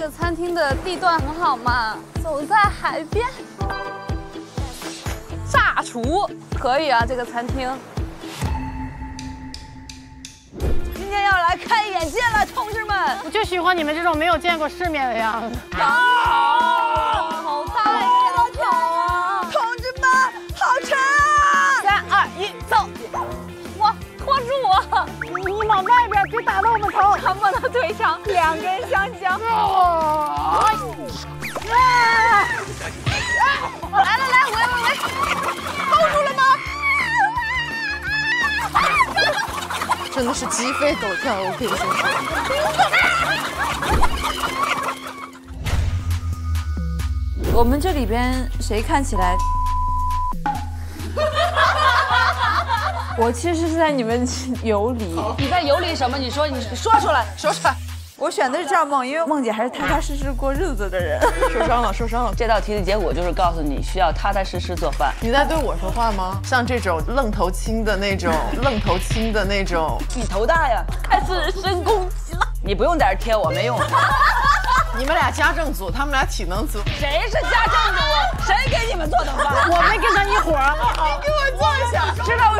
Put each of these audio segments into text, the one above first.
这个餐厅的地段很好嘛，走在海边。炸厨可以啊，这个餐厅。今天要来开眼界了，同志们！我就喜欢你们这种没有见过世面的样子。啊，好大呀，好巧啊！同志们，好沉啊！三二一，走！哇，拖住我！你往外边，别打到我们头。腿长，两根香蕉。哇，来来来，喂喂喂，hold 住了吗？真的是鸡飞狗跳，我跟你说。我们这里边谁看起来？我其实是在你们游离，你在游离什么？你说，你说出来，说出来。我选的是赵梦，因为梦姐还是踏踏实实过日子的人。受伤了，受伤了。这道题的结果就是告诉你需要踏踏实实做饭。你在对我说话吗？像这种愣头青的那种，愣头青的那种，你头大呀，开始人身攻击了。你不用在这贴我，没用。你们俩家政组，他们俩体能组。谁是家政组？谁给你们做的饭？我没跟他一伙儿。你给我坐一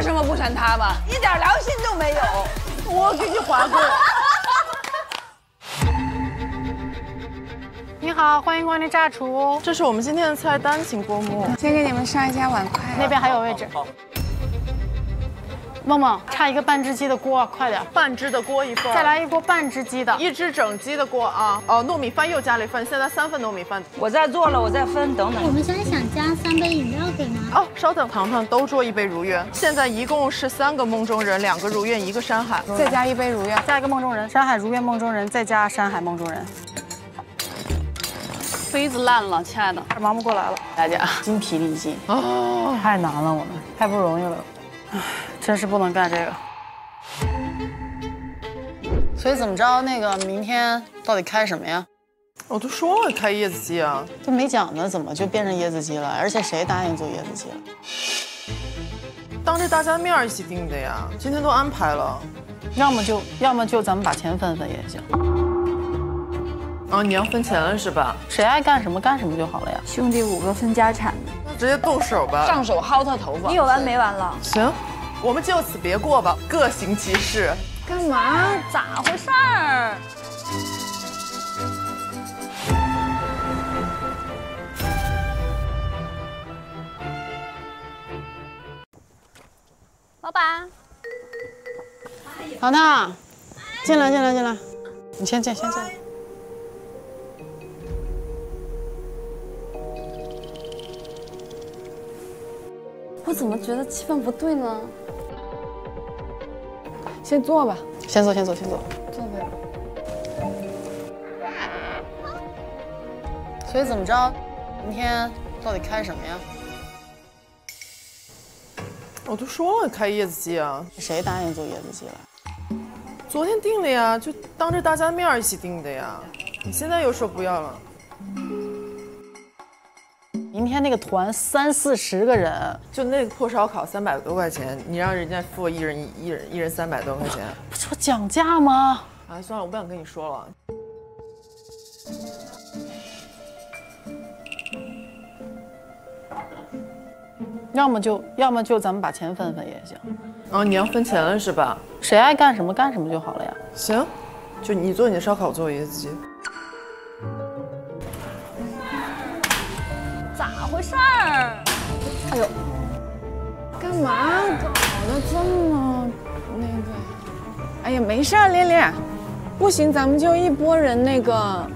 为什么不选他吗？一点良心都没有。我给你划过。你好，欢迎光临炸厨。这是我们今天的菜单，请过目。先给你们上一下碗筷。那边还有位置。梦梦，差一个半只鸡的锅，快点！半只的锅一份，再来一锅半只鸡的，一只整鸡的锅啊！哦，糯米饭又加了一份，现在三份糯米饭。我在做了，我在分，等等。我们现在想加三杯饮料，可以吗？哦，稍等，糖糖都做一杯如愿。现在一共是三个梦中人，两个如愿，一个山海，再加一杯如愿，加一个梦中人，山海如愿梦中人，再加山海梦中人。杯子烂了，亲爱的，忙不过来了，大家精疲力尽哦，太难了，我们太不容易了，唉，真是不能干这个。所以怎么着？那个明天到底开什么呀？我都说了开椰子鸡啊，都没讲呢，怎么就变成椰子鸡了？而且谁答应做椰子鸡了？当着大家面一起定的呀，今天都安排了。要么就要么就咱们把钱分分也行。啊，你要分钱了是吧？谁爱干什么干什么就好了呀。兄弟五个分家产，那直接动手吧，上手薅他头发。你有完没完了？行，我们就此别过吧，各行其事。干嘛？咋回事儿？老板，糖糖，进来进来进来，你先进先进。我怎么觉得气氛不对呢？先坐吧，先坐先坐先坐。坐呗。所以怎么着？明天到底开什么呀？我都说了开椰子鸡啊，谁答应做椰子鸡了？昨天定的呀，就当着大家面一起定的呀。你现在又说不要了？明天那个团三四十个人，就那个破烧烤三百多块钱，你让人家付一人一人一人三百多块钱，不说讲价吗？啊，算了，我不想跟你说了。要么就要么就咱们把钱分分也行。啊，你要分钱了是吧？谁爱干什么干什么就好了呀。行，就你做你的烧烤，我做我椰子鸡。没事儿？哎呦，干嘛搞得这么那个？哎呀，没事儿，恋恋，不行，咱们就一拨人那个